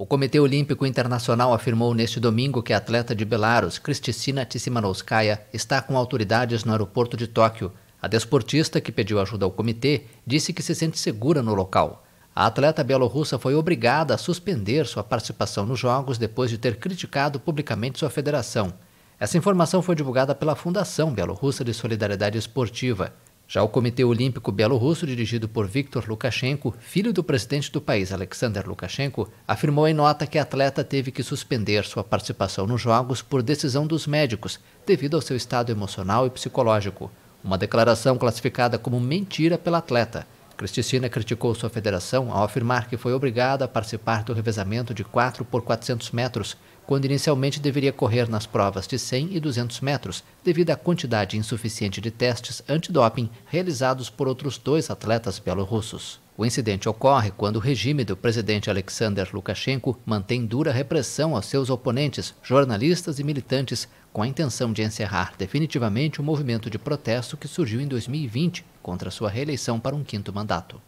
O Comitê Olímpico Internacional afirmou neste domingo que a atleta de Belarus, Kristina Tsimanouskaya, está com autoridades no aeroporto de Tóquio. A desportista, que pediu ajuda ao comitê, disse que se sente segura no local. A atleta bielorrussa foi obrigada a suspender sua participação nos Jogos depois de ter criticado publicamente sua federação. Essa informação foi divulgada pela Fundação Bielorrussa de Solidariedade Esportiva. Já o Comitê Olímpico Bielorrusso, dirigido por Viktor Lukashenko, filho do presidente do país, Alexander Lukashenko, afirmou em nota que a atleta teve que suspender sua participação nos Jogos por decisão dos médicos, devido ao seu estado emocional e psicológico. Uma declaração classificada como mentira pela atleta. Cristina criticou sua federação ao afirmar que foi obrigada a participar do revezamento de 4 por 400 metros, quando inicialmente deveria correr nas provas de 100 e 200 metros, devido à quantidade insuficiente de testes antidoping realizados por outros dois atletas bielorrussos. O incidente ocorre quando o regime do presidente Alexander Lukashenko mantém dura repressão aos seus oponentes, jornalistas e militantes, com a intenção de encerrar definitivamente o movimento de protesto que surgiu em 2020 contra sua reeleição para um quinto mandato.